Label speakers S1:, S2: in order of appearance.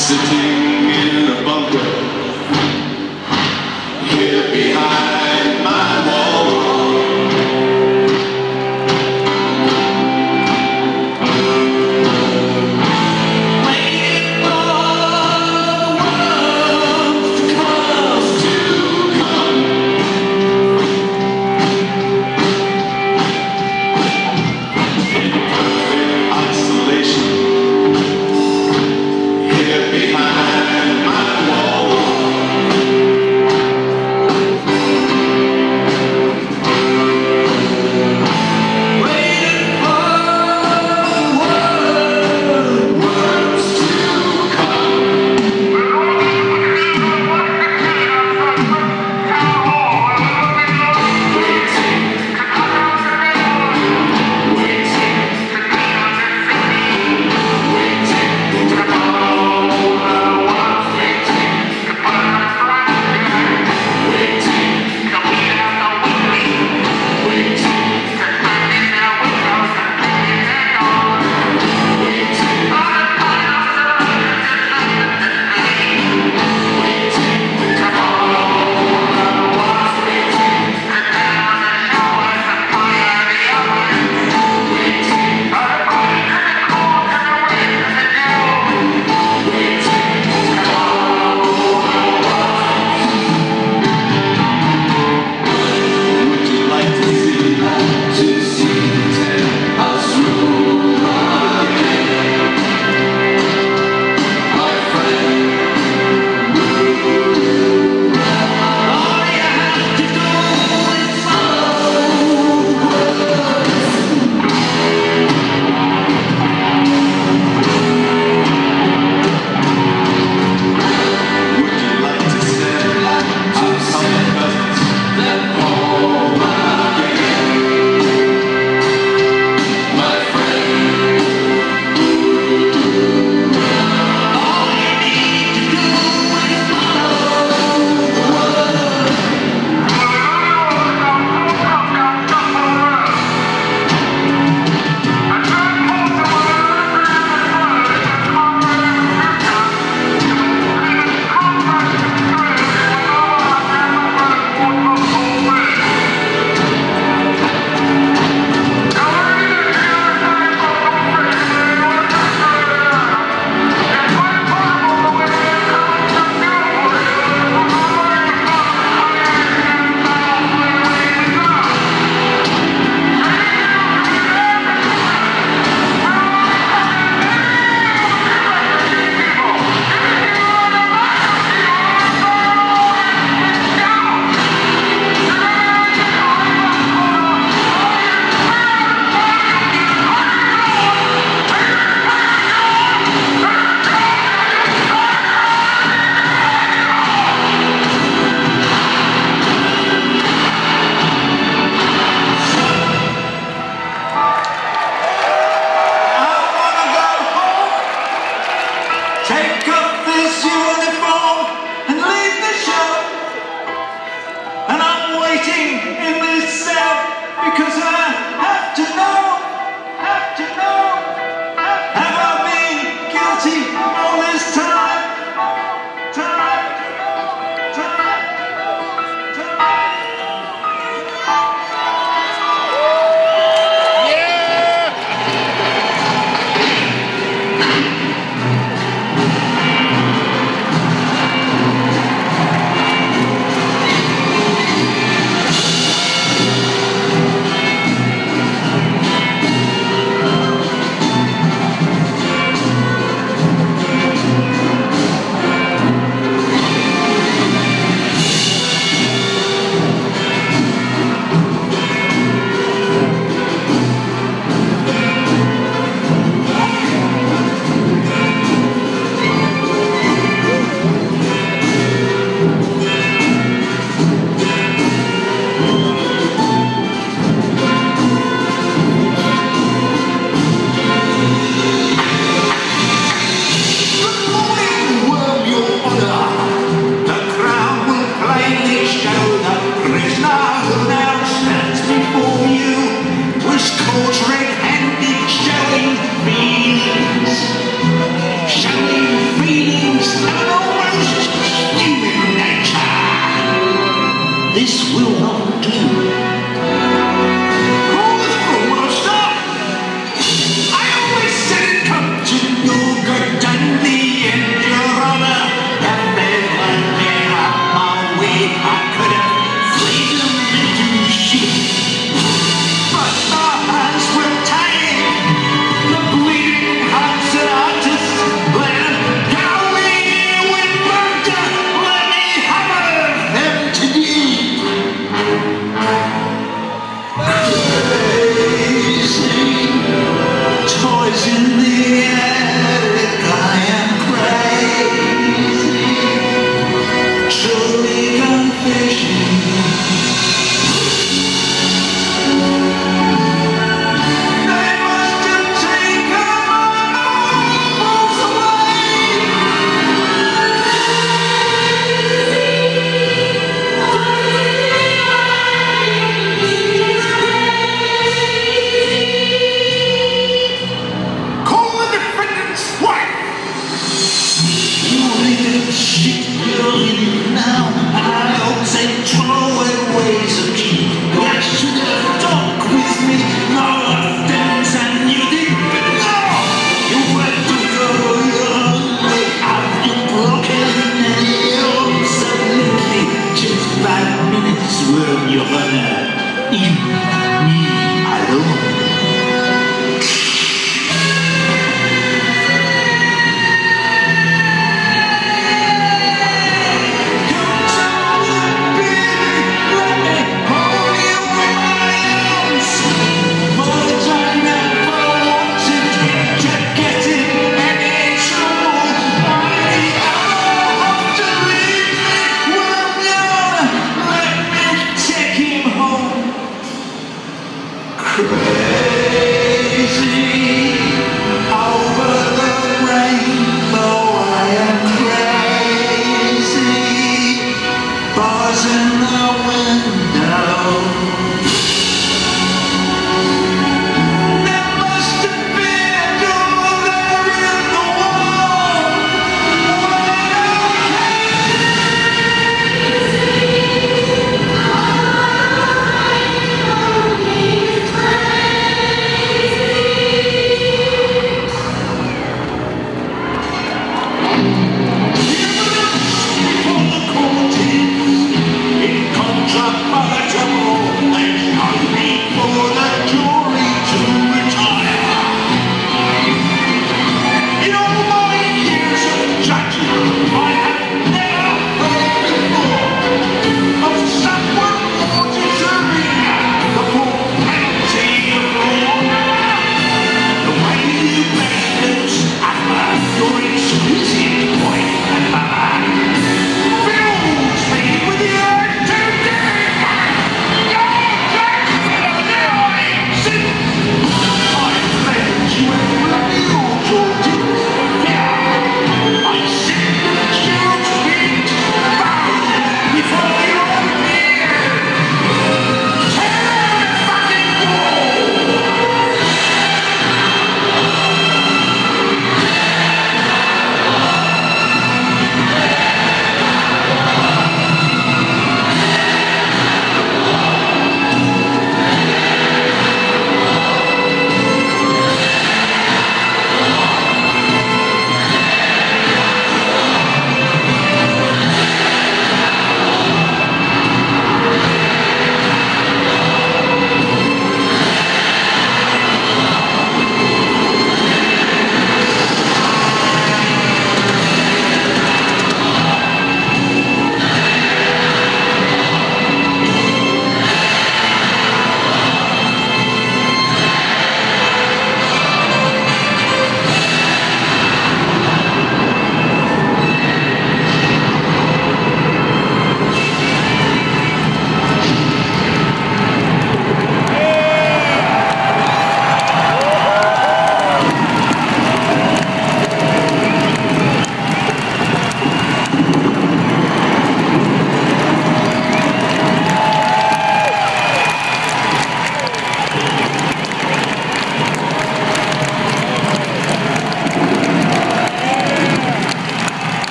S1: City.